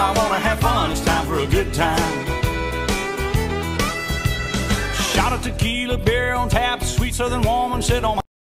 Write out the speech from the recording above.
I wanna have fun. It's time for a good time. Shot of tequila beer on tap, sweet southern woman sit on my